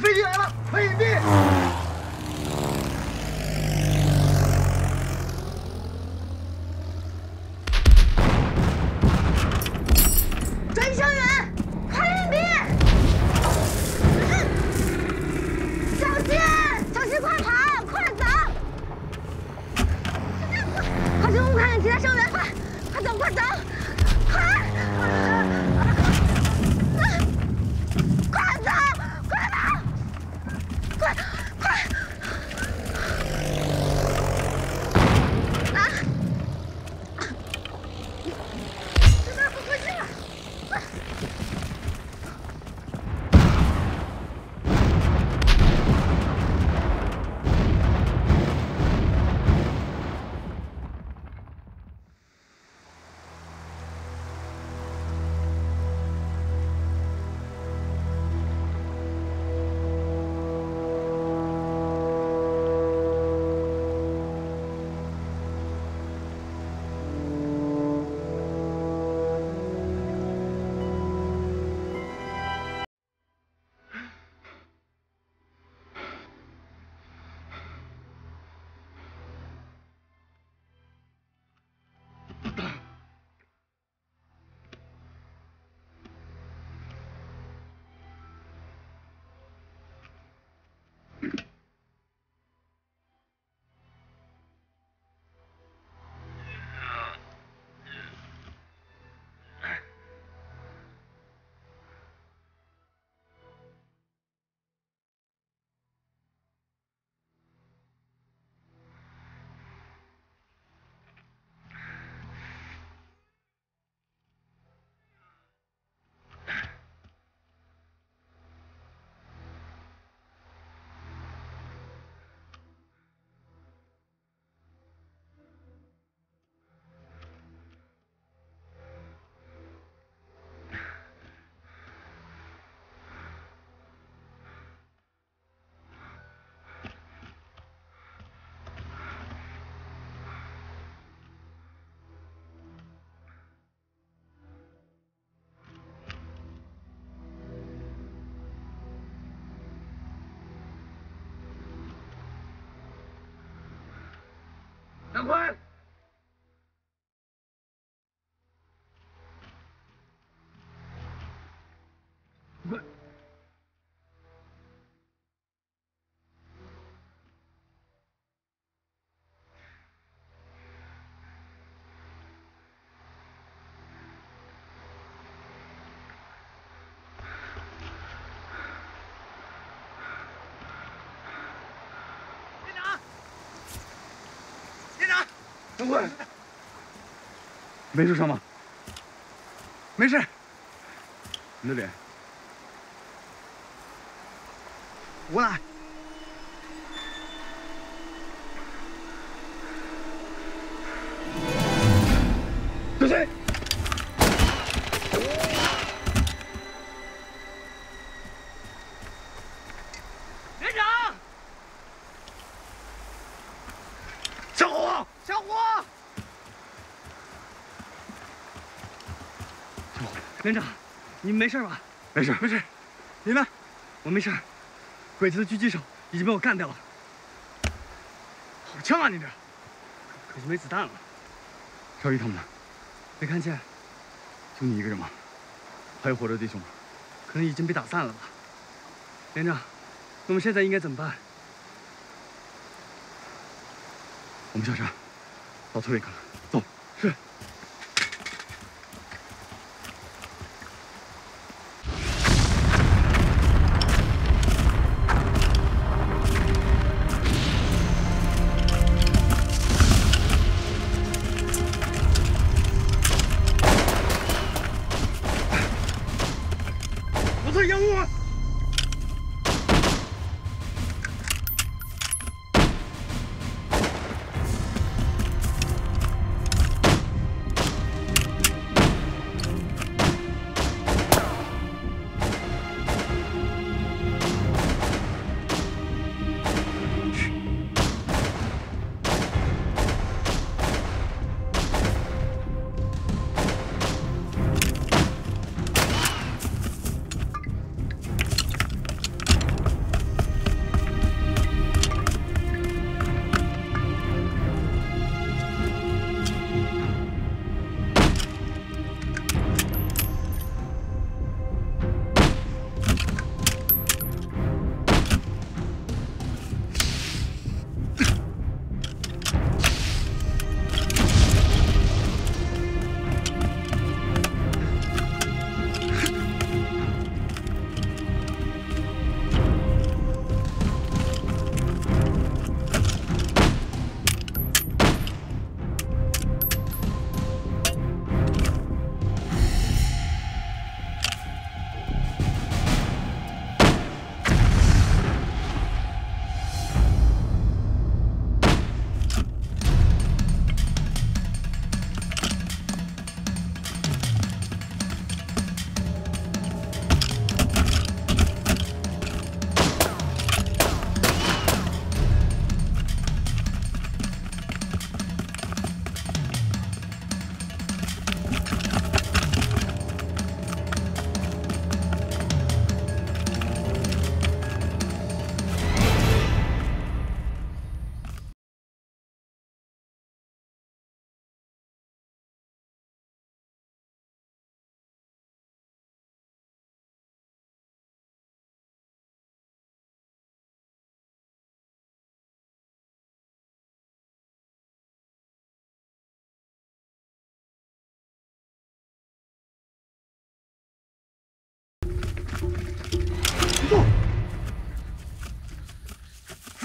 飞机来了，快隐蔽长官，快！没受伤吧？没事。你的脸，我来。连长，你没事吧？没事没事。你呢？我没事。鬼子的狙击手已经被我干掉了。好枪啊，你这！可惜没子弹了。赵一他们呢？没看见？就你一个人吗？还有活着的弟兄吗？可能已经被打散了吧。连长，我们现在应该怎么办？我们下山，到村里看看。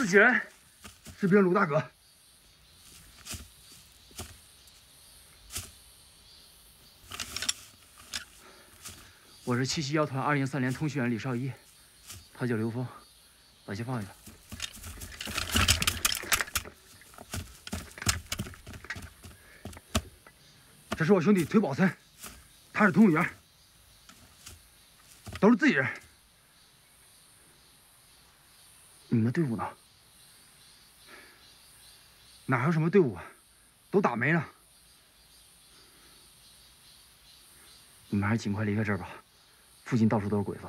自己人。士兵鲁大哥，我是七七幺团二营三连通讯员李少一，他叫刘峰，把鞋放下。这是我兄弟崔宝森，他是通讯员，都是自己人。你们的队伍呢？哪还有什么队伍啊？都打没了。你们还是尽快离开这儿吧，附近到处都是鬼子，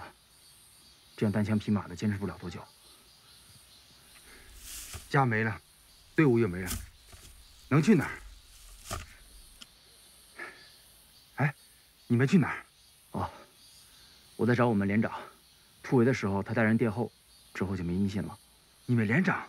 这样单枪匹马的坚持不了多久。家没了，队伍也没了，能去哪儿？哎，你们去哪儿？哦，我在找我们连长，突围的时候他带人殿后，之后就没音信了。你们连长？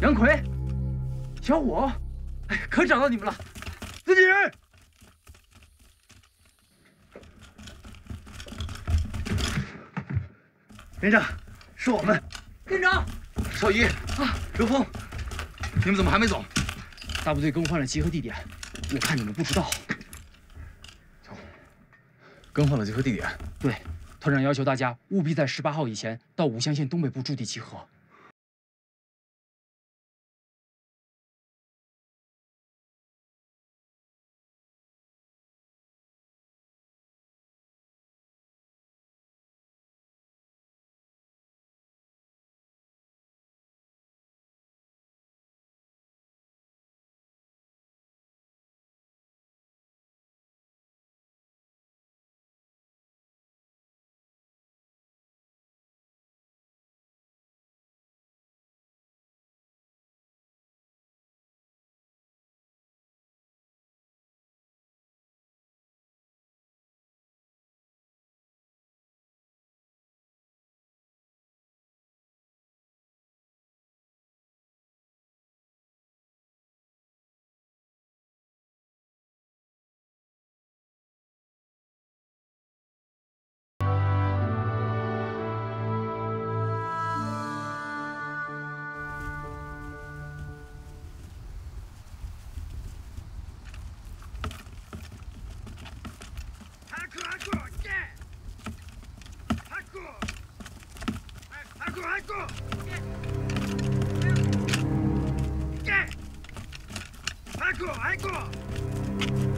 杨奎，小五，哎，可找到你们了！自己人，连长，是我们。连长，少仪啊，刘峰，你们怎么还没走？大部队更换了集合地点，我看你们不知道。更换了集合地点。对，团长要求大家务必在十八号以前到武乡县东北部驻地集合。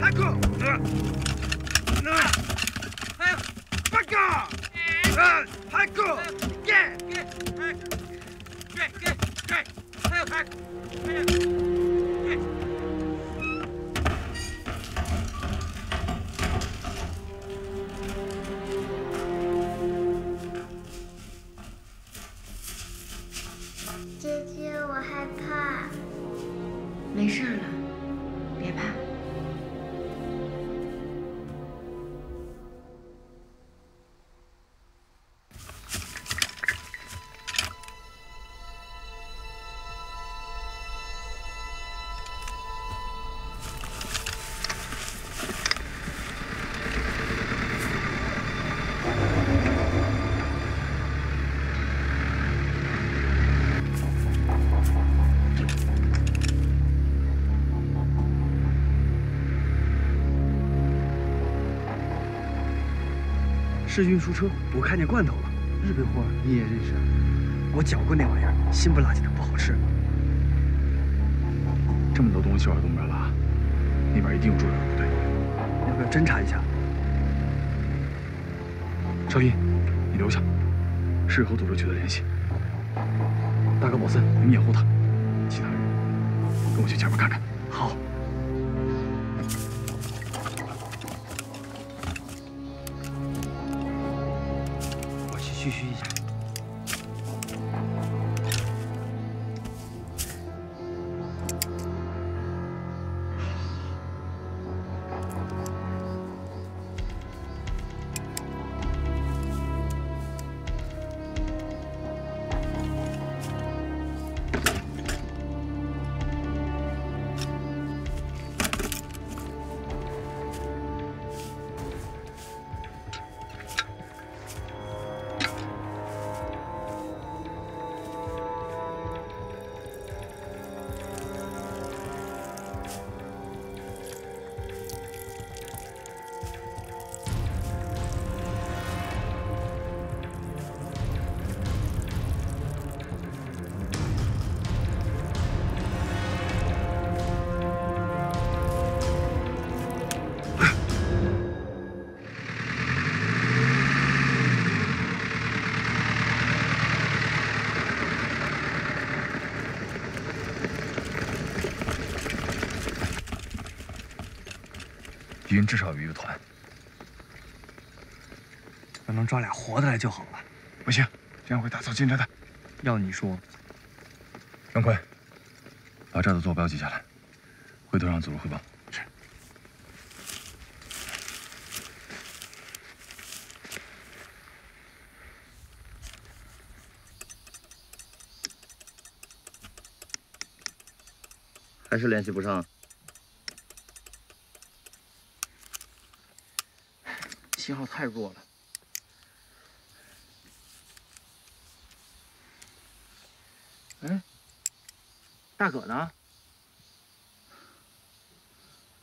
姐是运输车，我看见罐头了。日本货你也认识？我嚼过那玩意儿，腥不拉几的，不好吃。这么多东西往东边拉，那边一定有驻留部队。要不要侦查一下？少一，你留下，是和组织取得联系。大哥保森，你们掩护他，其他人跟我去前面看看。好。必须一下。至少有一个团，要能抓俩活的来就好了。不行，这样会打草惊蛇的。要你说，杨奎，把这儿的坐标记下来，回头让组织汇报。是。还是联系不上？信号太弱了。哎，大葛呢？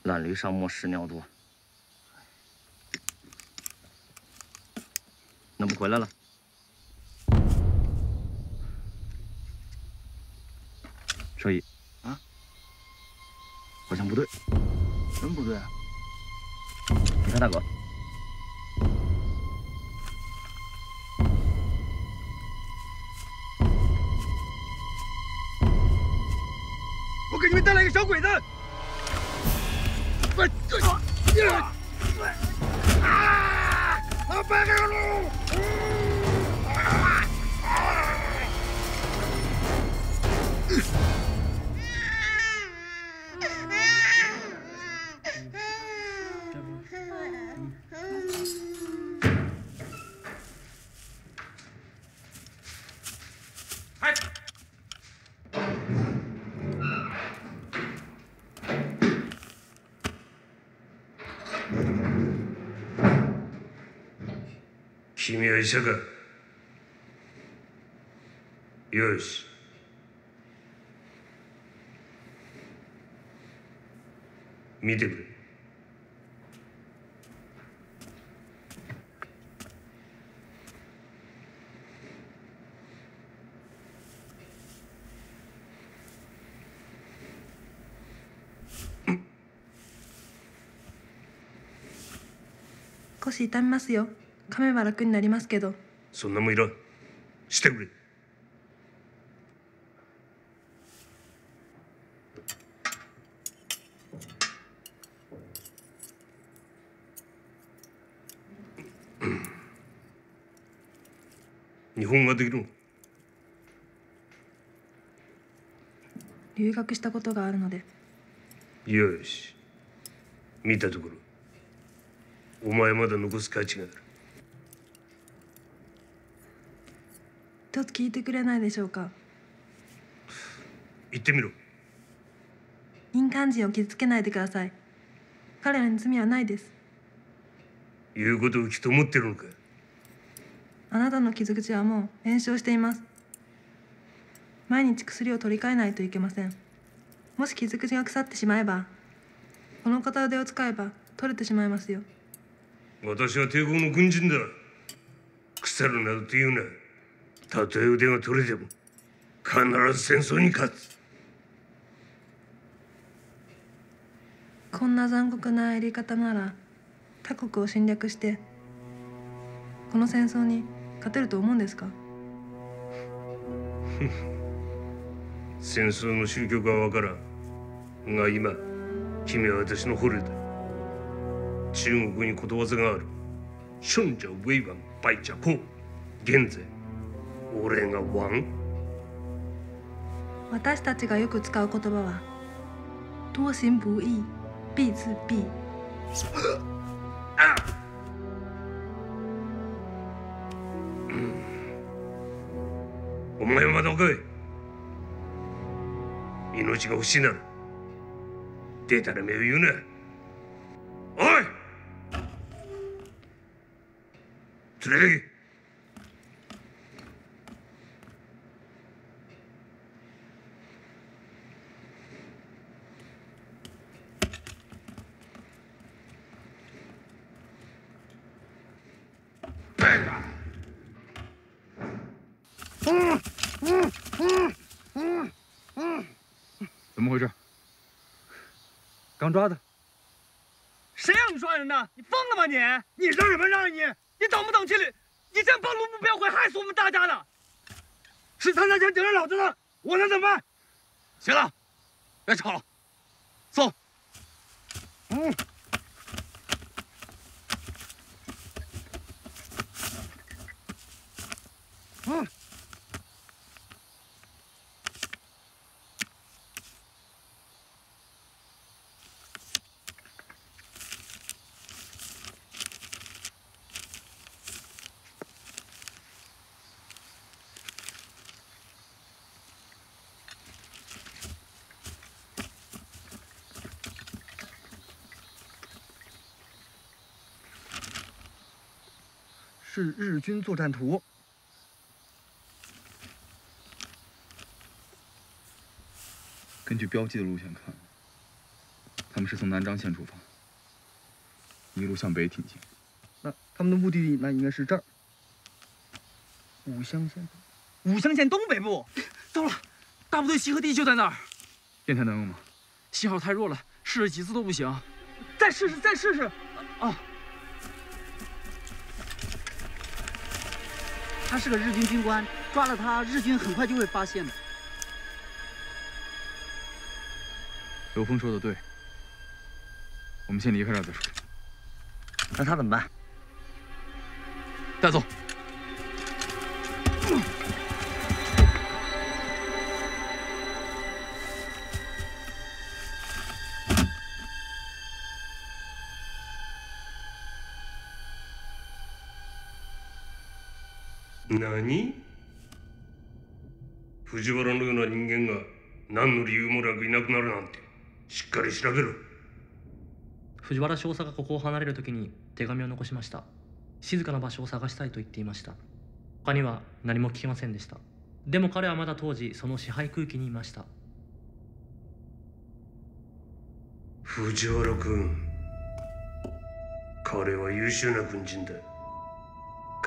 懒驴上磨屎尿多。那不回来了？少爷，啊？好像不对。什么不对啊？你看大哥。小鬼子！快！啊！啊！别开路！君は医者かよし。見てくれ。少し痛みますよ。噛めば楽になりますけど。そんなもんいらん。してくれ。日本語ができるの？留学したことがあるので。よし。見たところ。お前まだ残す価値がある一つ聞いてくれないでしょうか？言ってみろ。民間人を傷つけないでください。彼らに罪はないです。言うことを聞きと思ってるのか。あなたの傷口はもう炎症しています。毎日薬を取り替えないといけません。もし傷口が腐ってしまえばこの片腕を使えば取れてしまいますよ。私は抵抗の軍人だ。腐るなどと言うなたとえ腕が取れても必ず戦争に勝つ。こんな残酷なやり方なら他国を侵略してこの戦争に勝てると思うんですか？戦争の終局は分からん。が今君は私の捕虜だ。中国にことわざがある。勝者为王敗者功現在俺が王私たちがよく使う言葉は多行不義必自毙お前はまだ若い命が欲しいなら出たら目を言うな。おい！連れてけ抓的。谁让你抓人的？你疯了吗你？你嚷什么嚷啊你？你懂不懂纪律？你这样暴露目标会害死我们大家的。是他拿枪顶着老子的，我能怎么办？行了，别吵了，走。嗯。是日军作战图。根据标记的路线看，他们是从南漳县出发，一路向北挺进。那他们的目的地那应该是这儿，五乡县。五乡县东北部。糟了，大部队集合地就在那儿。电台能用吗？信号太弱了，试了几次都不行。再试试，再试试。他是个日军军官，抓了他，日军很快就会发现的。刘峰说的对，我们先离开这儿再说。那他怎么办？带走。何？藤原のような人間が何の理由もなくいなくなるなんてしっかり調べろ。藤原少佐がここを離れる時に手紙を残しました。静かな場所を探したいと言っていました。他には何も聞けませんでした。でも彼はまだ当時その支配空気にいました。藤原君彼は優秀な軍人だ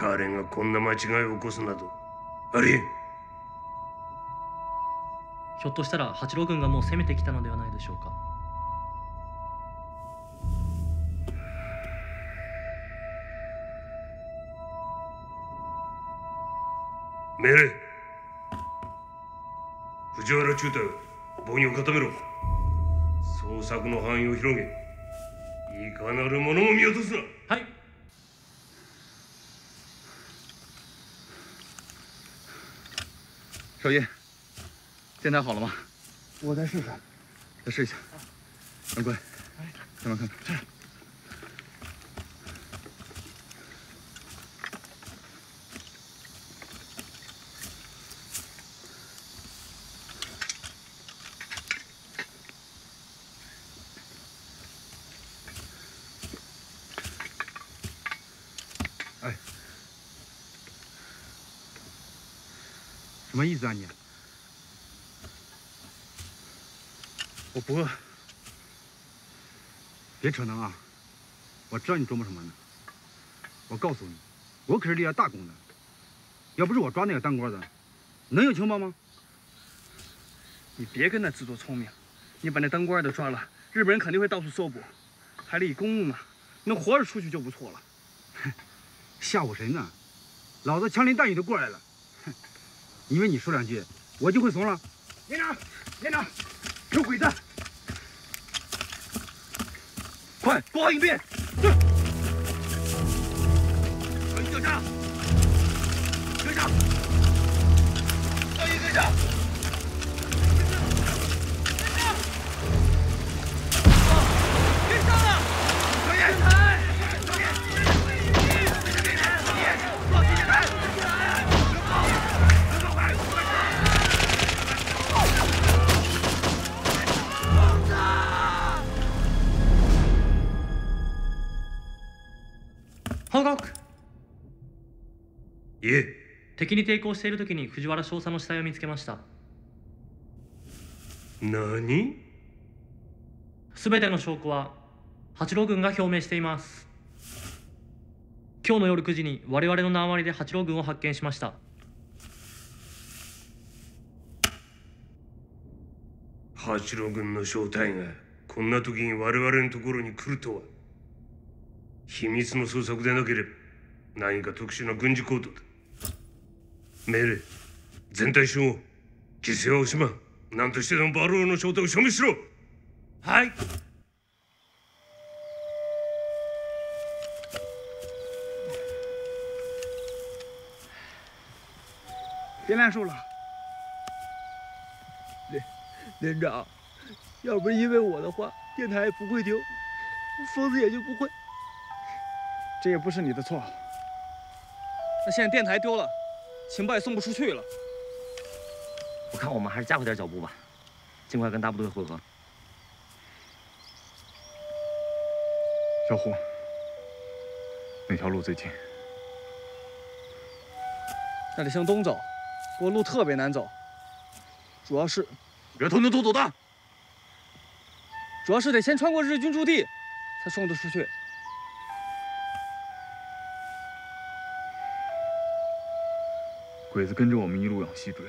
彼がこんな間違いを起こすなど。ありえんひょっとしたら八郎軍がもう攻めてきたのではないでしょうか。命令藤原中隊防御を固めろ。捜索の範囲を広げいかなる者も見落とすな。はい少爷，电台好了吗？我再试试，再试一下。掌柜，开门看看。什么意思啊你？我不饿，别扯能啊！我知道你琢磨什么呢。我告诉你，我可是立了大功的，要不是我抓那个当官的，能有情报吗？你别跟他自作聪明，你把那当官的抓了，日本人肯定会到处搜捕，还立功呢，能活着出去就不错了。吓唬谁呢？老子枪林弹雨都过来了。哼，你以为你说两句，我就会怂了？连长，连长，有鬼子！快做好应变！是。小心脚下！跟上！小心跟上！報告いえ。敵に抵抗している時に藤原少佐の死体を見つけました。何？全ての証拠は八郎軍が表明しています。今日の夜9時に我々の縄張りで八郎軍を発見しました。八郎軍の正体がこんな時に我々のところに来るとは秘密の捜索でなければ何か特殊な軍事行動だ。命令全体集合犠牲は惜しまん。何としてでもバローの正体を証明しろ。はい。别难受了，连连长，要不是因为我的话，电台也不会丢，疯子也就不会。这也不是你的错。那现在电台丢了，情报也送不出去了。我看我们还是加快点脚步吧，尽快跟大部队会合。小虎，哪条路最近？那得向东走，不过路特别难走，主要是别偷牛偷走的。主要是得先穿过日军驻地，才送得出去。鬼子跟着我们一路往西追，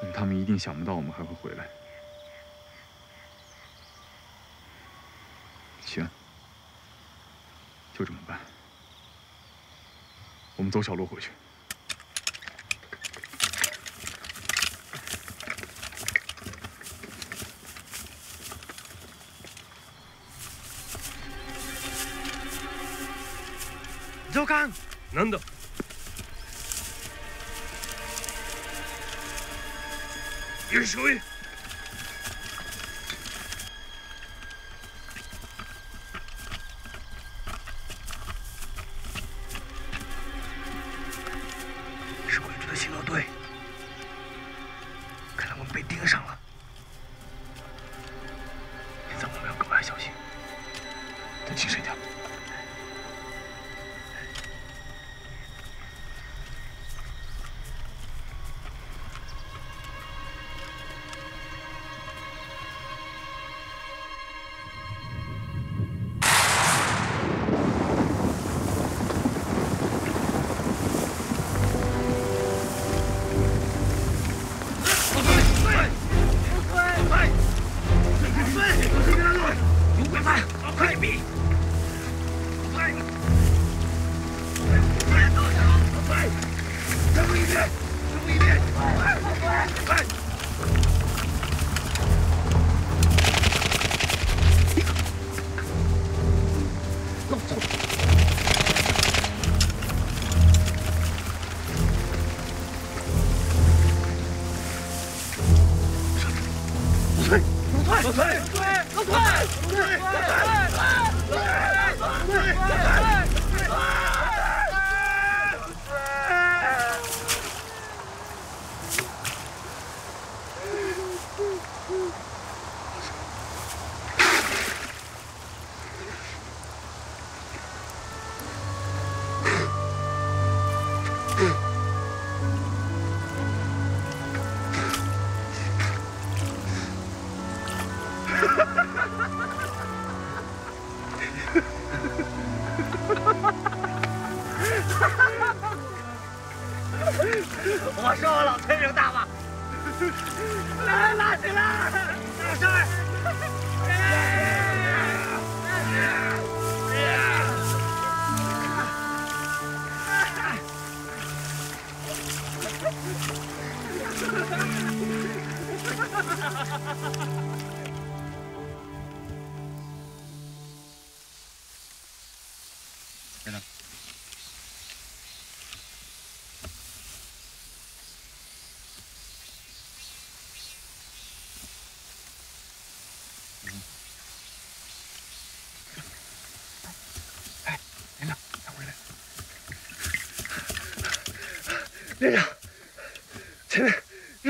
但是他们一定想不到我们还会回来。行，就这么办。我们走小路回去。上官，なんだ usually.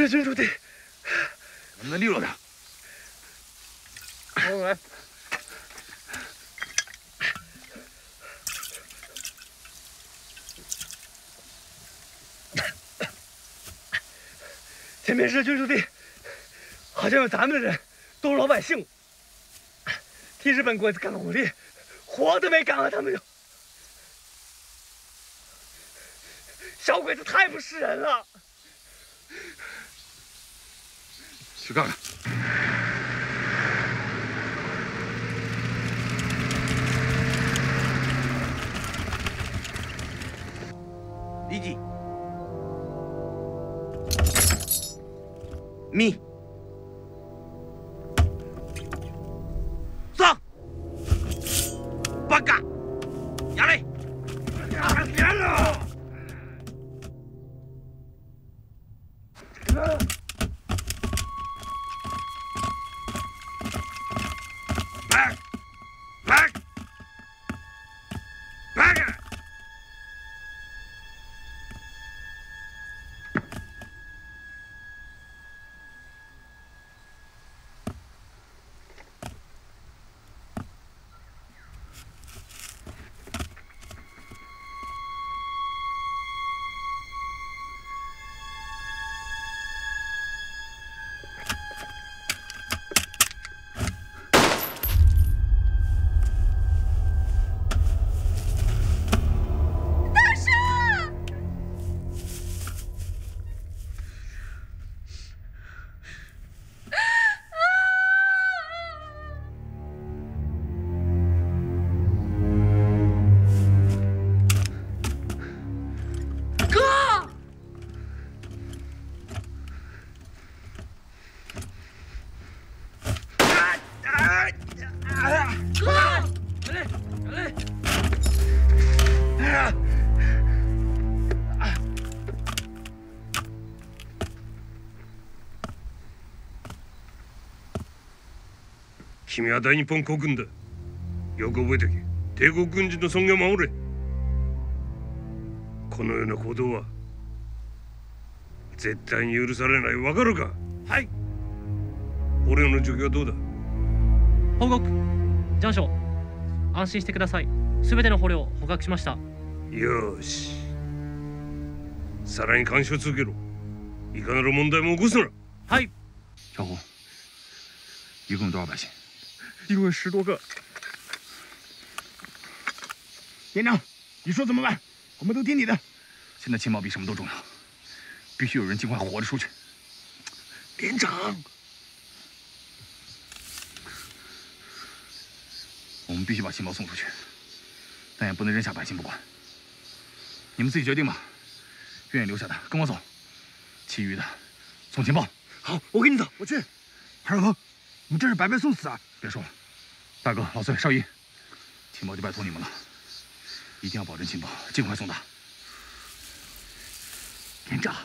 日军驻地，能不能利落点？我来。前面是军驻地，好像有咱们的人，都是老百姓，替日本鬼子干了苦力，活都没干完他们就。小鬼子太不是人了！去看看。立即。君は大日本国軍だ。よく覚えてけ。帝国軍人の尊厳を守れ。このような行動は絶対に許されない。わかるか？はい。俺の状況はどうだ？報告。ジャン将安心してください。全ての捕虜を捕獲しました。よし。さらに監視を続けろ。いかなる問題も起こすな。はい。小红，一共有多少百姓？一共有十多个。连长，你说怎么办？我们都听你的。现在情报比什么都重要，必须有人尽快活着出去。连长，我们必须把情报送出去，但也不能扔下百姓不管。你们自己决定吧。愿意留下的跟我走，其余的送情报。好，我跟你走，我去。韩少峰，你这是白白送死啊！别说了，大哥、老崔、少一，情报就拜托你们了，一定要保证情报尽快送达。连长，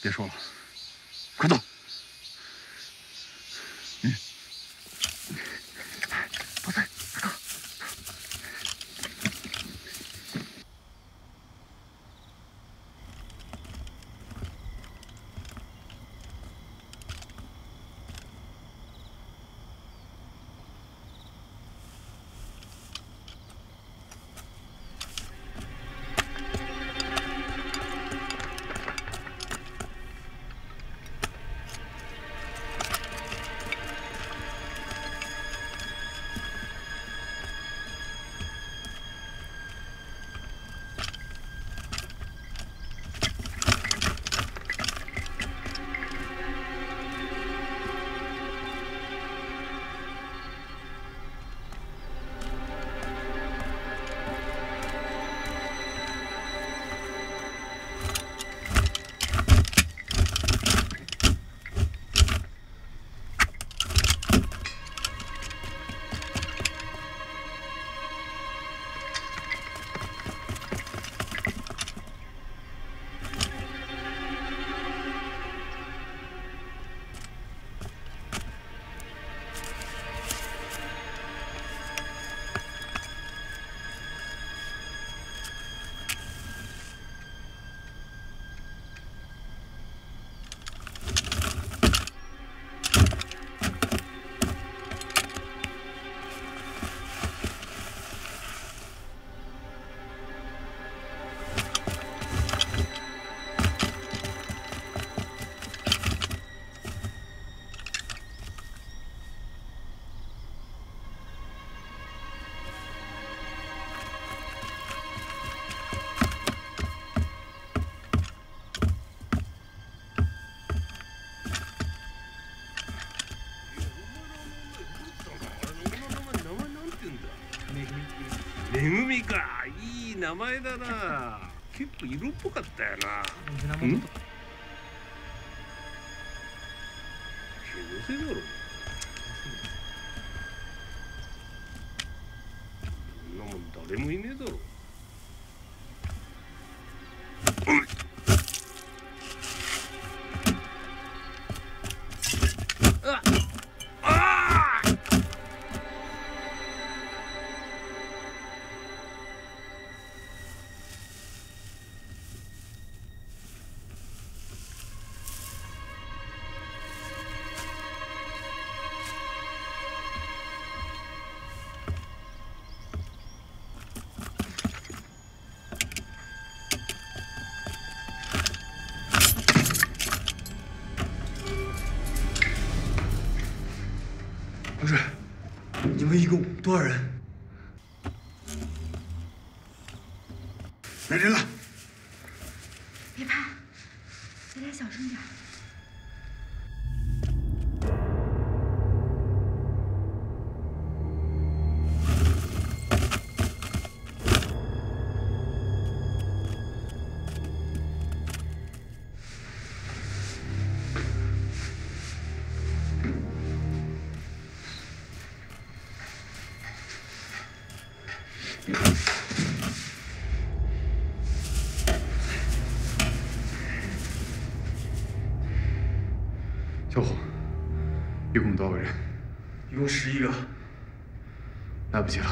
别说了，快走。名前だな。結構色っぽかったよな。一共多少人？来人了！别怕，咱俩小声点。共？十一个，来不及了，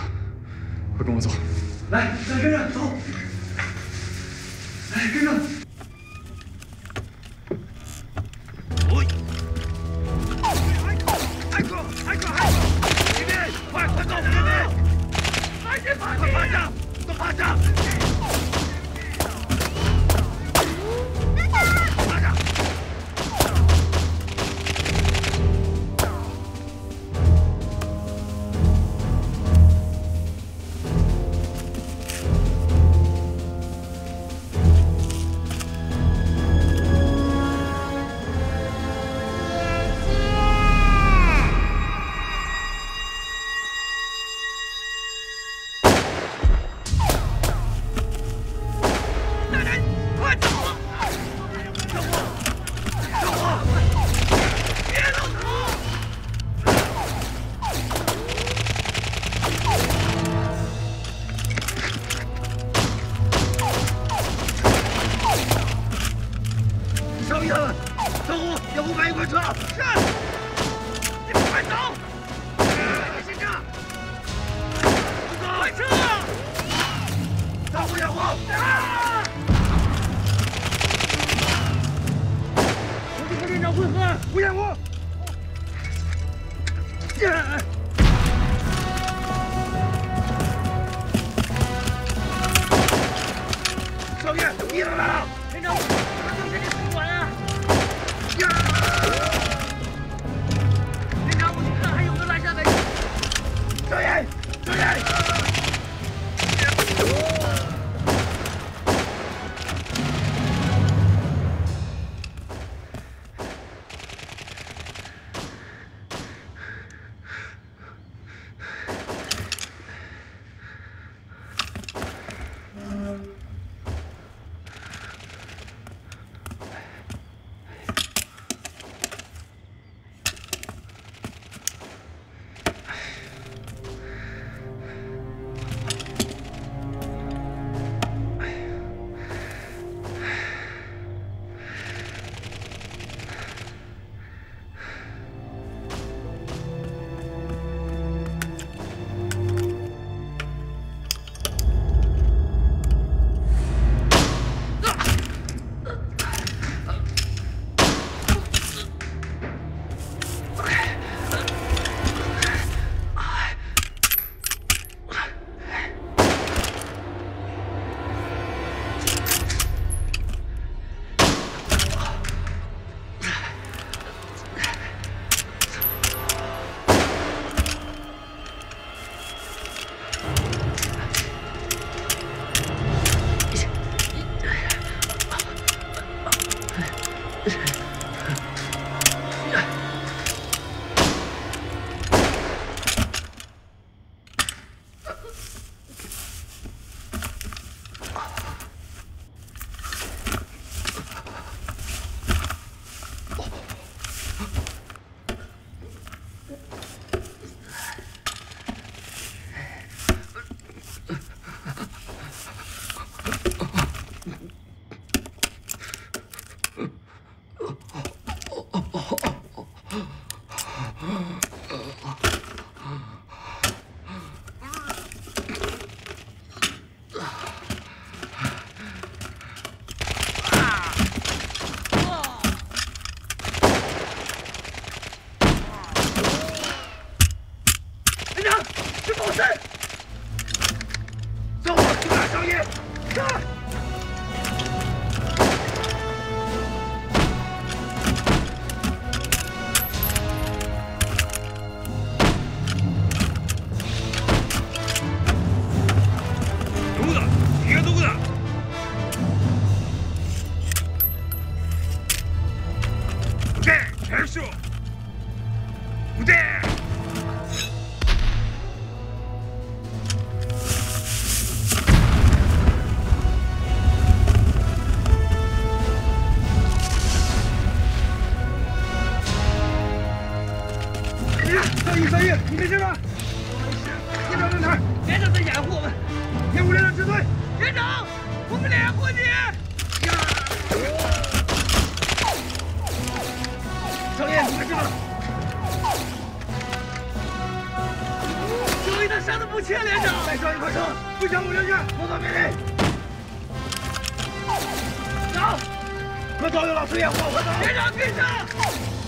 快照应老师掩护，快走。连长跟上。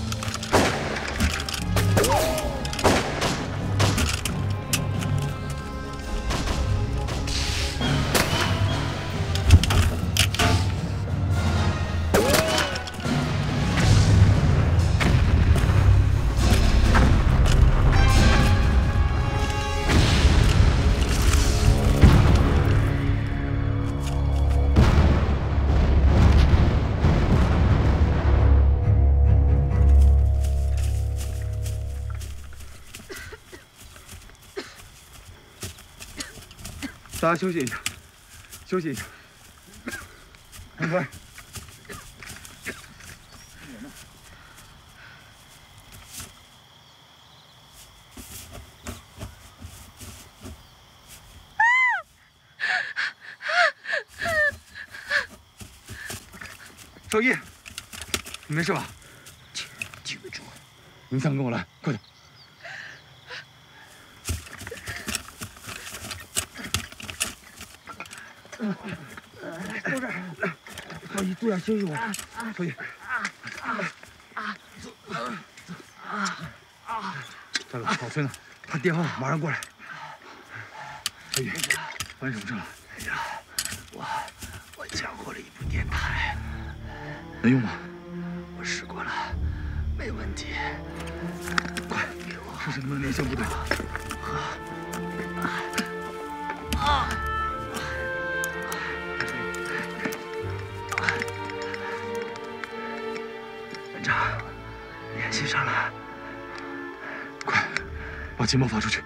大家休息一下，休息一下。很快。少义，你没事吧？记记不住。你们三个跟我来，快点。坐这儿，来，休息会儿。少义，这个老崔呢？他电话马上过来。小雨，发生什么事了？连长，我我抢过了一部电台，能用吗？情报发出去。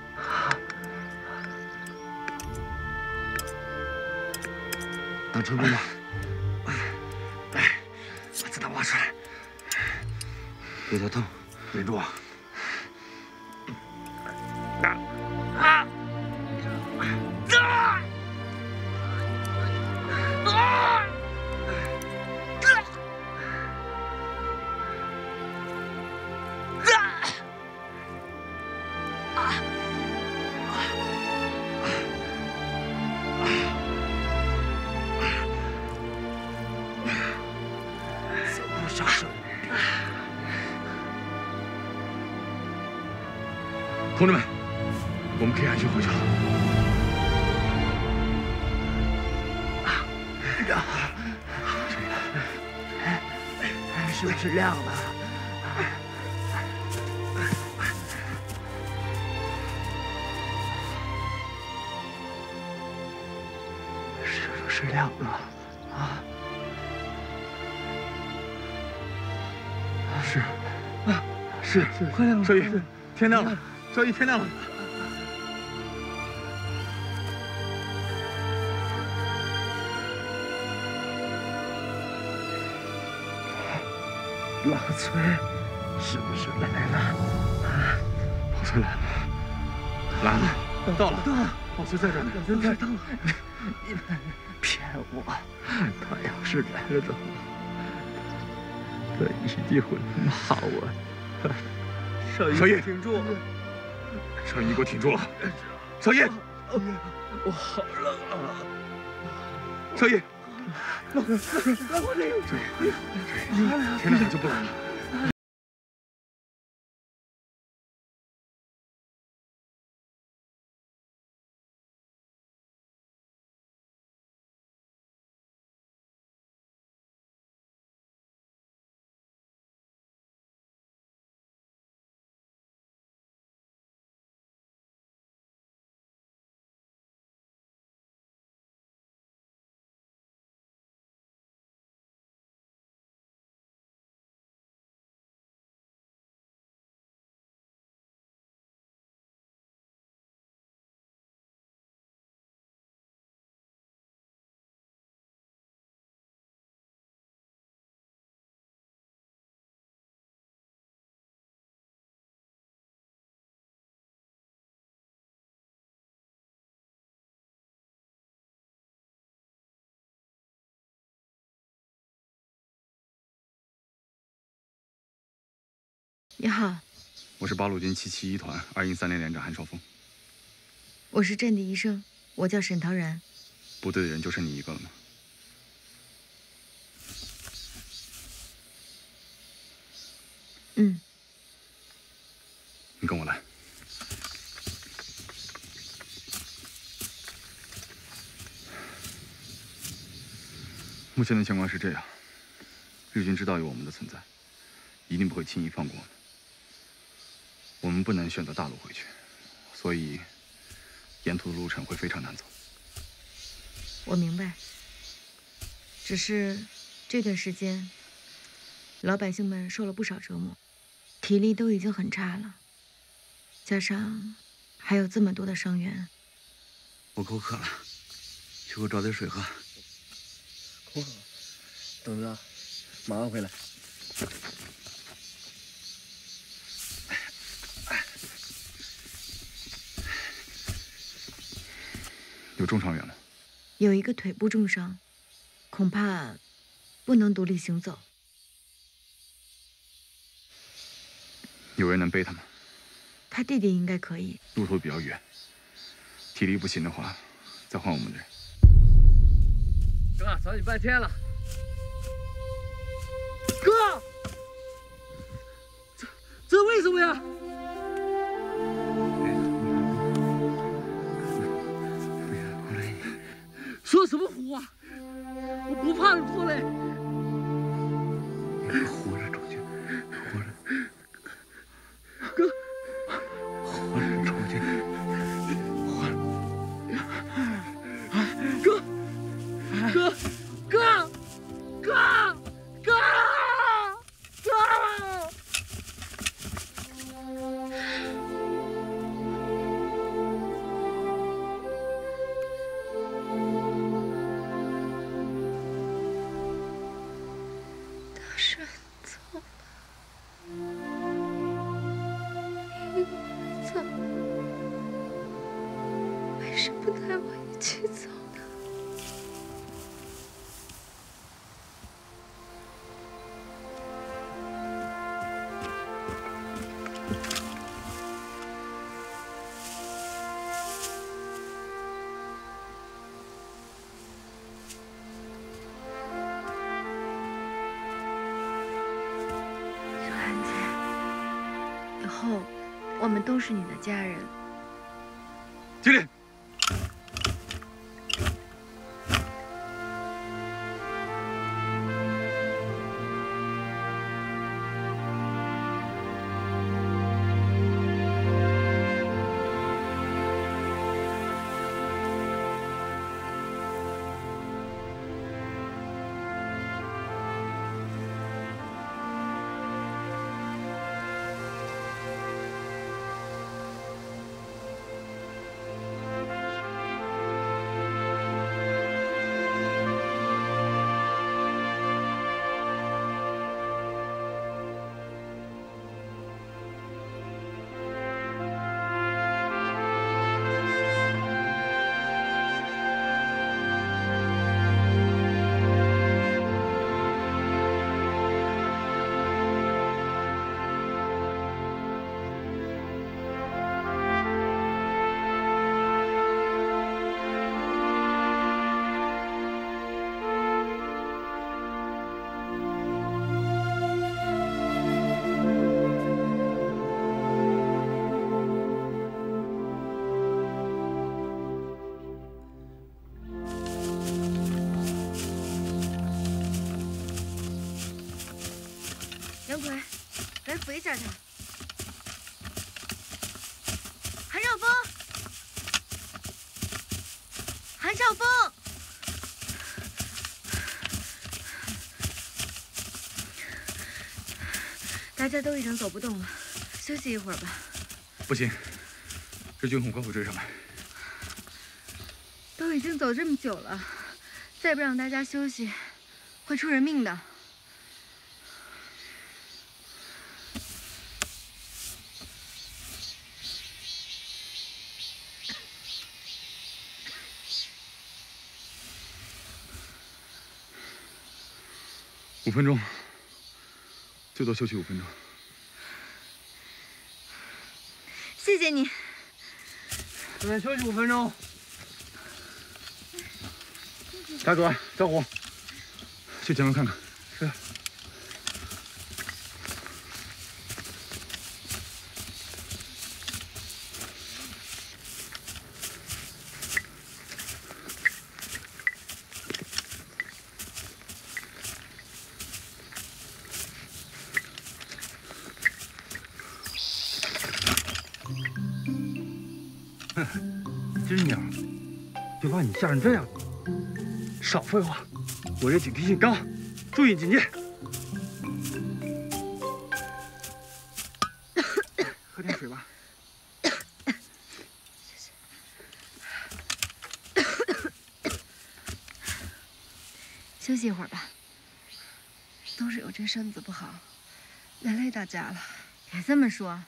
亮了？啊？是，是是，快亮了！少爷，天亮了！少爷，天亮了！老崔是不是来了？啊？老崔来了，来了，到了，到了，老崔在这儿呢。老崔到了，你我！他要是来了的话，他一定会骂我。少少爷，挺住！少爷，你给我挺住了！少爷，我好冷啊！少爷，老爷，老哥，这个，天亮就不冷了。你好，我是八路军七七一团二营三连连长韩少峰。我是阵地医生，我叫沈陶然。部队的人就剩你一个了吗？嗯，你跟我来。目前的情况是这样：日军知道有我们的存在，一定不会轻易放过我们。我们不能选择大路回去，所以沿途的路程会非常难走。我明白，只是这段时间老百姓们受了不少折磨，体力都已经很差了，加上还有这么多的伤员。我口渴了，去给我找点水喝。口渴等着，马上回来。有重伤员吗？有一个腿部重伤，恐怕不能独立行走。有人能背他吗？他弟弟应该可以。路途比较远，体力不行的话，再换我们的人。哥，找你半天了。哥，这这为什么呀？说什么胡话？我不怕你拖累。活着是你的家人。来扶一下他。韩少峰，韩少峰，大家都已经走不动了，休息一会儿吧。不行，这军统快会追上来。都已经走这么久了，再不让大家休息，会出人命的。分钟，最多休息五分钟。谢谢你。先休息五分钟。大哥，小虎，去前面看看。是。吓成这样。少废话，我这警惕性高，注意警戒。喝点水吧。休息一会儿吧。都是有这身子不好，连累大家了。别这么说，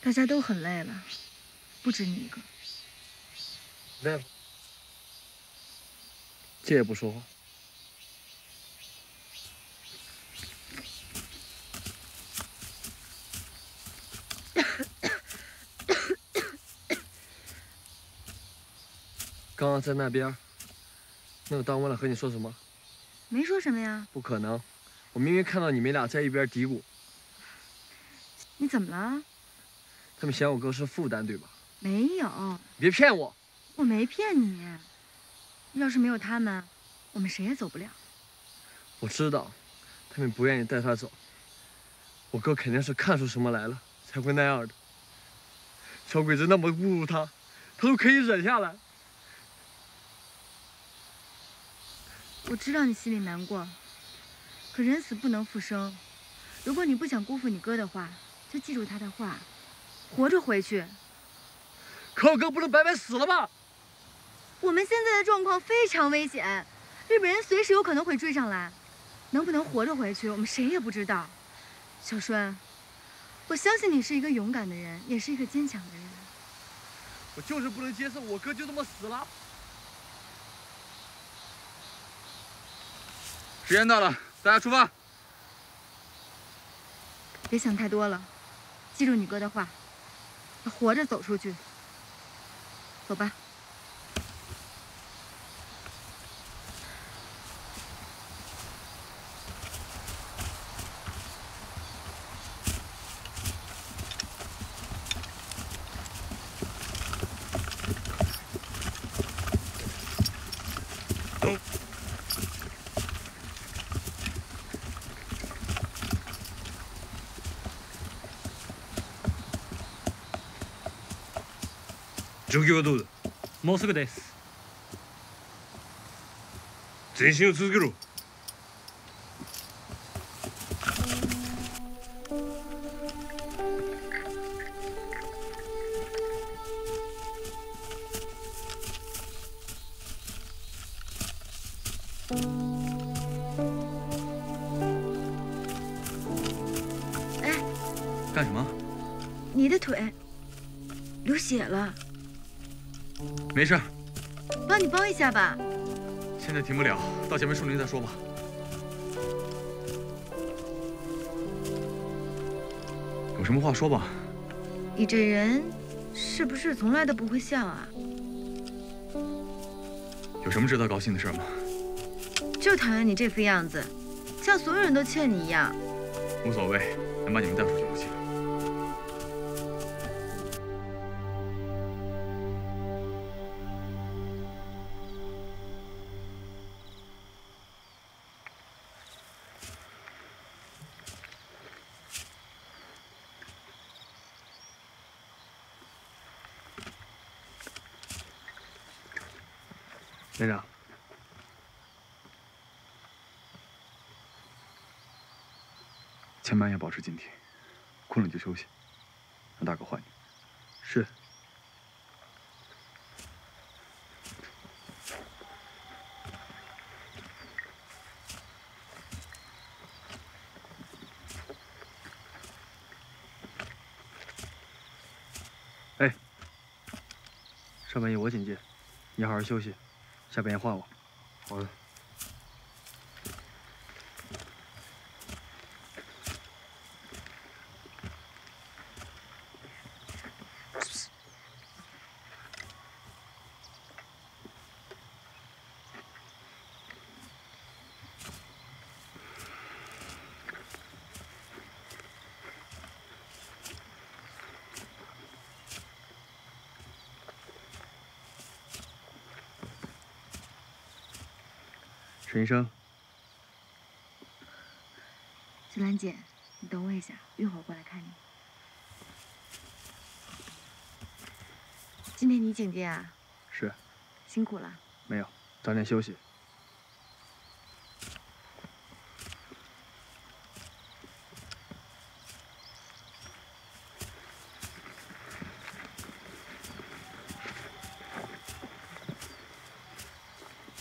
大家都很累了，不止你一个。累了。借也不说话。刚刚在那边，那个当官的和你说什么？没说什么呀。不可能，我明明看到你们俩在一边嘀咕。你怎么了？他们嫌我哥是负担，对吧？没有。别骗我。我没骗你。要是没有他们，我们谁也走不了。我知道，他们不愿意带他走。我哥肯定是看出什么来了，才会那样的。小鬼子那么侮辱他，他都可以忍下来。我知道你心里难过，可人死不能复生。如果你不想辜负你哥的话，就记住他的话，活着回去。可我哥不能白白死了吧？我们现在的状况非常危险，日本人随时有可能会追上来，能不能活着回去，我们谁也不知道。小栓，我相信你是一个勇敢的人，也是一个坚强的人。我就是不能接受我哥就这么死了。时间到了，大家出发。别想太多了，记住你哥的话，要活着走出去。走吧。状況はどうだ？もうすぐです。前進を続けろ现在停不了，到前面树林再说吧。有什么话说吧。你这人是不是从来都不会笑啊？有什么值得高兴的事吗？就讨厌你这副样子，像所有人都欠你一样。无所谓，能把你们带出去前半夜保持警惕，困了就休息，让大哥换你。是。哎，上半夜我警戒，你好好休息。下半夜换我。好的。陈医生，芷兰姐，你等我一下，一会儿过来看你。今天你警戒啊？是，辛苦了。没有，早点休息。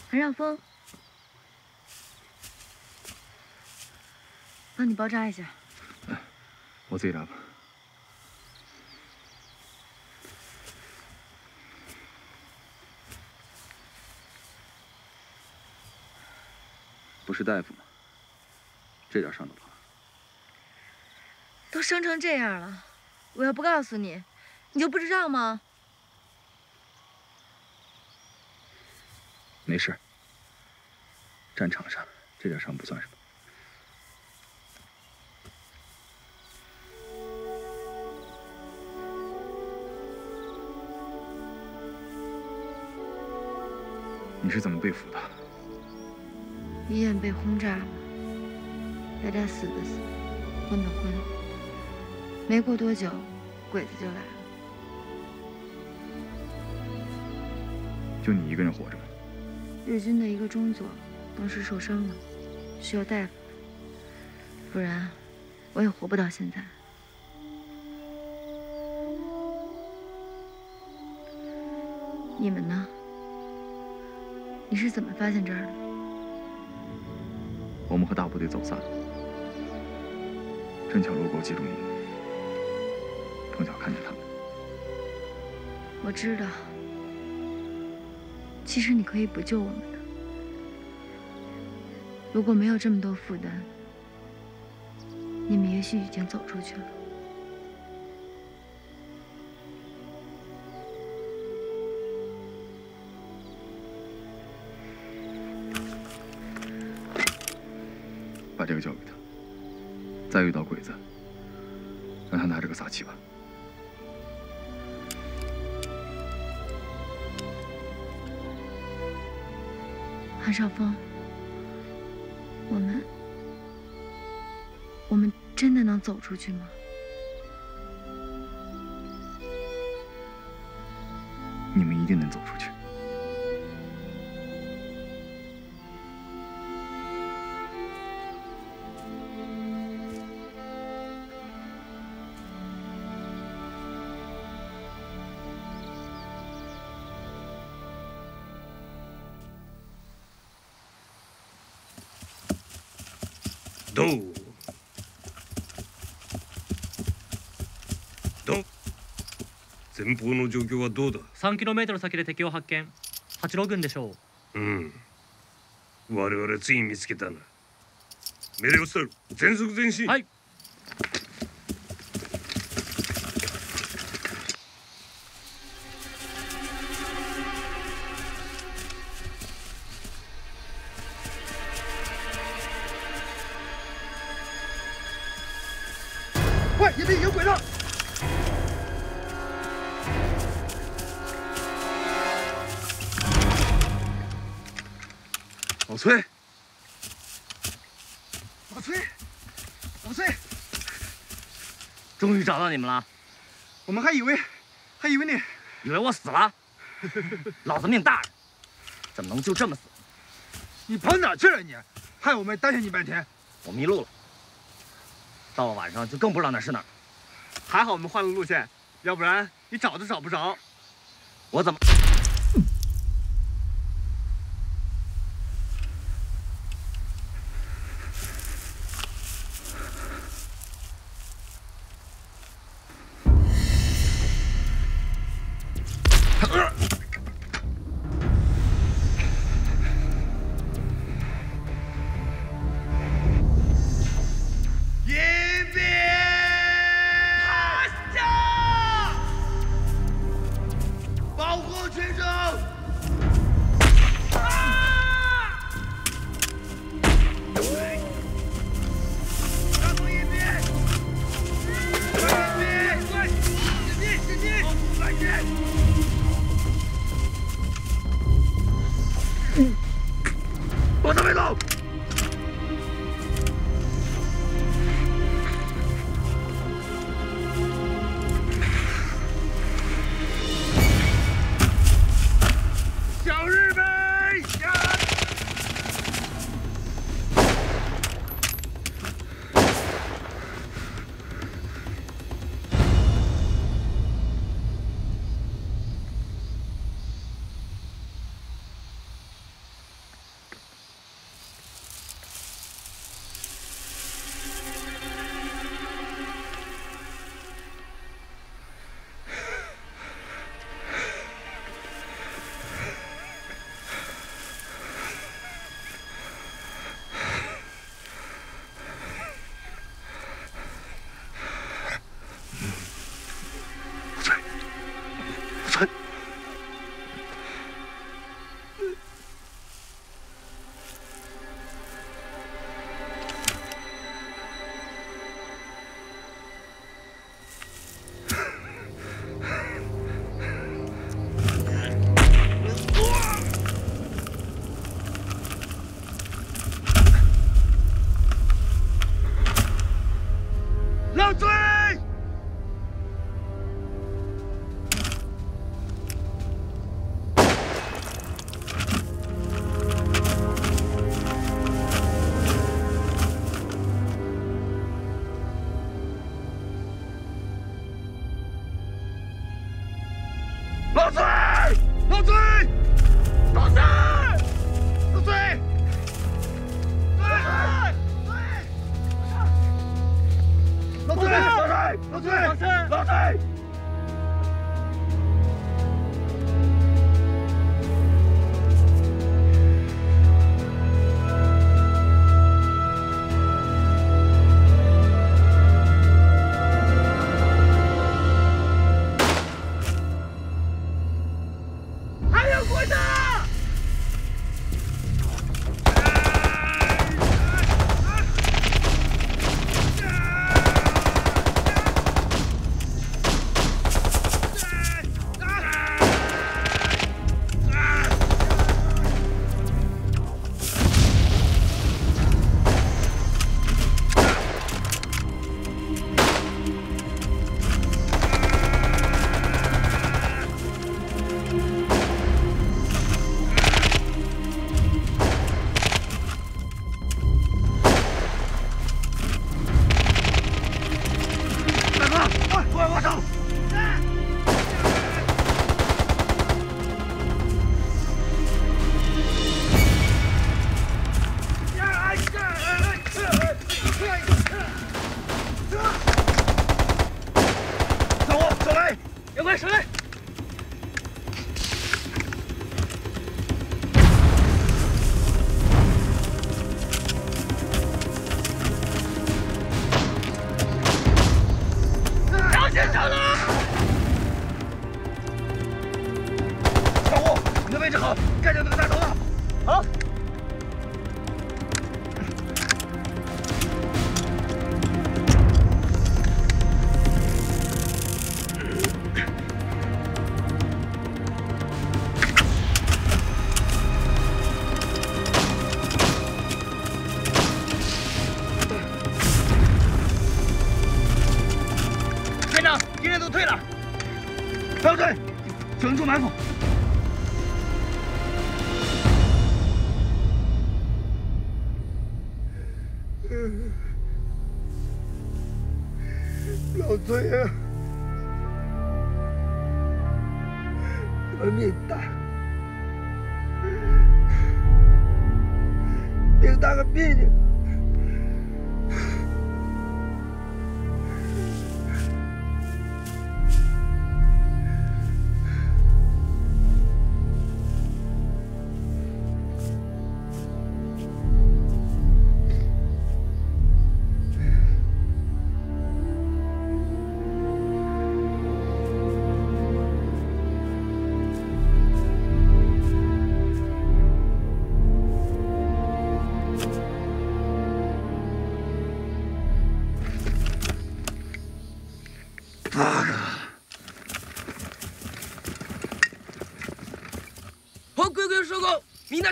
韩少峰，帮你包扎一下。我自己扎吧。不是大夫吗？这点伤都怕？都伤成这样了，我要不告诉你，你就不知道吗？没事。战场上这点伤不算什么。是怎么被俘的？医院被轰炸了，大家死的死，昏的昏。没过多久，鬼子就来了。就你一个人活着吗？日军的一个中佐，当时受伤了，需要大夫，不然我也活不到现在。你们呢？你是怎么发现这儿的？我们和大部队走散了，正巧路过集中营，碰巧看见他们。我知道，其实你可以不救我们的。如果没有这么多负担，你们也许已经走出去了。再遇到鬼子，让他拿这个撒气吧。韩少峰，我们，我们真的能走出去吗？你们一定能走出去。前方の状況はどうだ？3km 先で敵を発見。八郎軍でしょう。うん。我々ついに見つけたな。命令を伝える全速前進。はい你们了，我们还以为，还以为你以为我死了，老子命大，怎么能就这么死？你跑哪去了你？害我们担心你半天。我迷路了，到了晚上就更不知道哪是哪儿。还好我们换了路线，要不然你找都找不着。我怎么？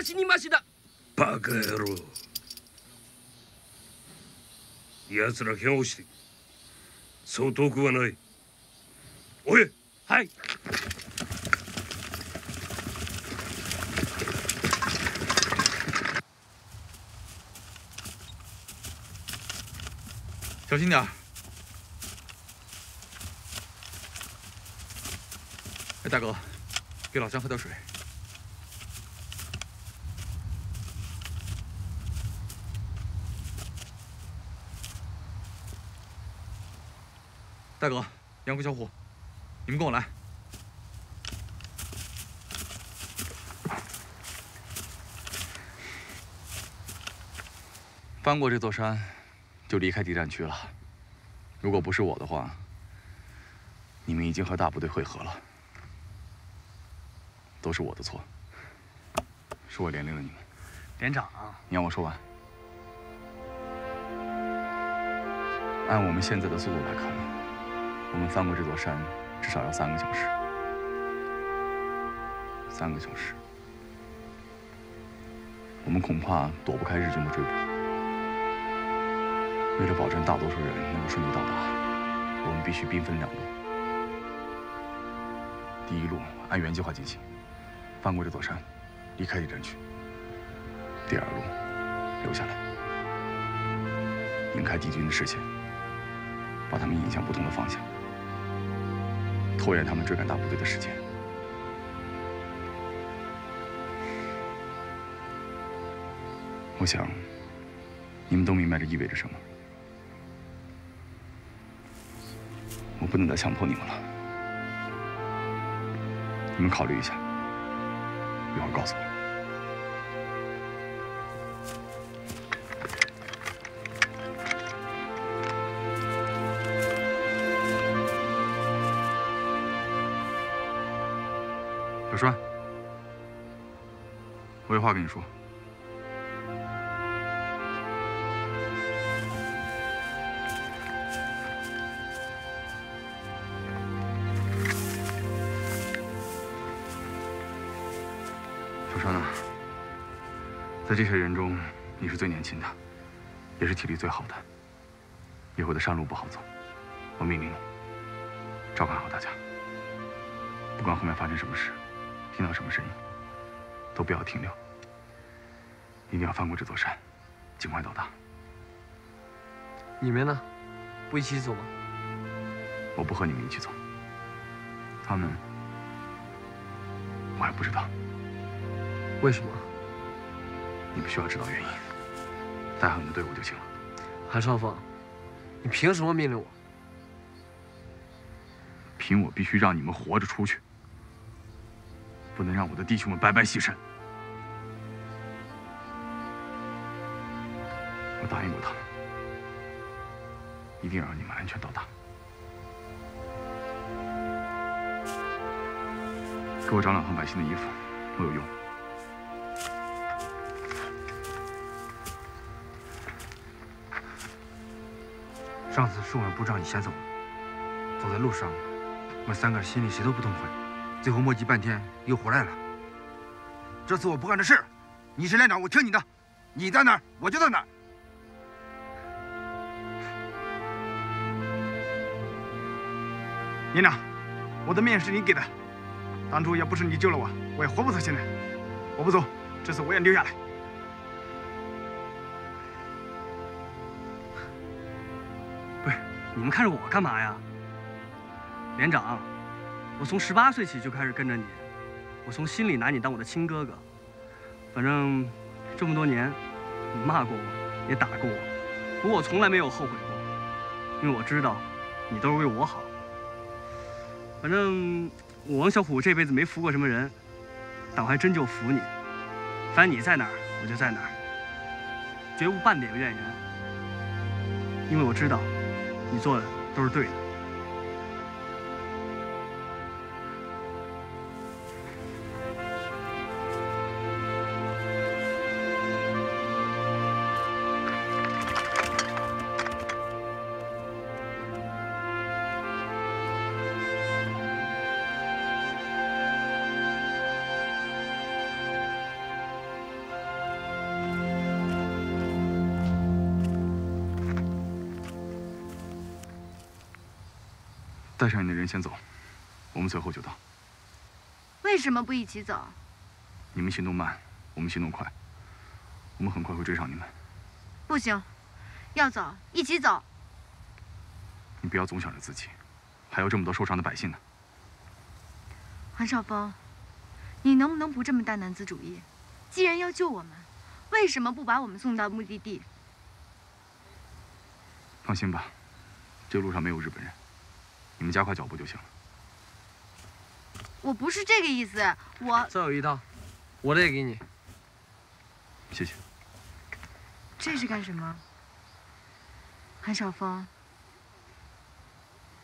号みんな死にましたバカ野郎。奴ら怪我をしてそう遠くはない。おい。はい。小心点儿。哎，大哥，给老乡喝点水。大哥，杨福小虎，你们跟我来。翻过这座山，就离开敌占区了。如果不是我的话，你们已经和大部队会合了。都是我的错，是我连累了你们。连长，你让我说完。按我们现在的速度来看，我们翻过这座山至少要三个小时。三个小时，我们恐怕躲不开日军的追捕。为了保证大多数人能够顺利到达，我们必须兵分两路。第一路按原计划进行，翻过这座山，离开敌占区。第二路留下来，引开敌军的视线，把他们引向不同的方向，拖延他们追赶大部队的时间。我想，你们都明白这意味着什么。我不能再强迫你们了。你们考虑一下，一会告诉我。有话跟你说。小山啊，在这些人中，你是最年轻的，也是体力最好的。以后的山路不好走，我命令你，照看好大家。不管后面发生什么事，听到什么声音，都不要停留，一定要翻过这座山，尽快到达。你们呢？不一起走吗？我不和你们一起走，他们我还不知道。为什么？你不需要知道原因，带好你的队伍就行了。韩少峰，你凭什么命令我？凭我必须让你们活着出去，不能让我的弟兄们白白牺牲。答应过他们，一定让你们安全到达。给我找两套百姓的衣服，我有用。上次是我们不让你先走，走在路上，我们三个心里谁都不痛快，最后磨叽半天又回来了。这次我不干这事，你是连长，我听你的，你在哪儿我就在哪儿。连长，我的命是你给的，当初要不是你救了我，我也活不到现在。我不走，这次我也留下来。不是，你们看着我干嘛呀？连长，我从十八岁起就开始跟着你，我从心里拿你当我的亲哥哥。反正这么多年，你骂过我，也打过我，不过我从来没有后悔过，因为我知道你都是为我好。反正我王小虎这辈子没服过什么人，但我还真就服你。反正你在哪儿，我就在哪儿，绝无半点怨言。因为我知道，你做的都是对的。带上你的人先走，我们随后就到。为什么不一起走？你们行动慢，我们行动快，我们很快会追上你们。不行，要走一起走。你不要总想着自己，还有这么多受伤的百姓呢。韩少峰，你能不能不这么大男子主义？既然要救我们，为什么不把我们送到目的地？放心吧，这路上没有日本人，你们加快脚步就行了。我不是这个意思，我这有一套，我的也给你。谢谢。这是干什么？韩晓峰，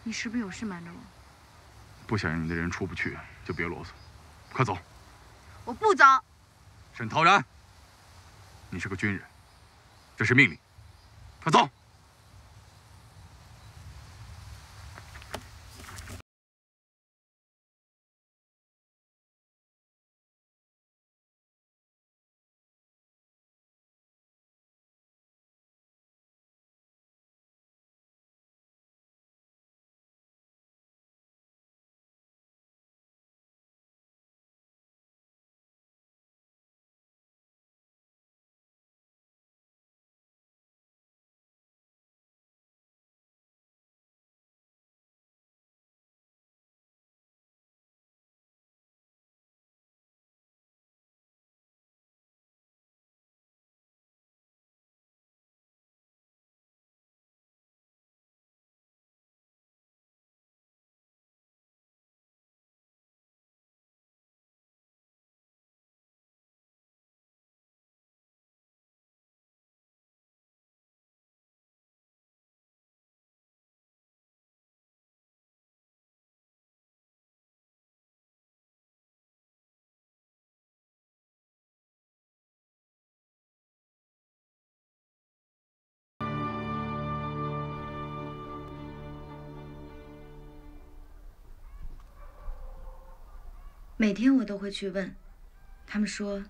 你是不是有事瞒着我？不想让你的人出不去，就别啰嗦，快走。我不走。沈陶然，你是个军人，这是命令，快走。每天我都会去问，他们说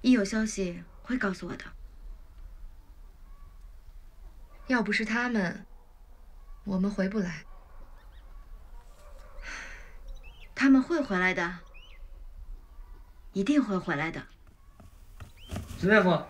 一有消息会告诉我的。要不是他们，我们回不来。他们会回来的，一定会回来的。石大夫。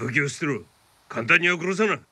武器を捨てろ。簡単には殺さない。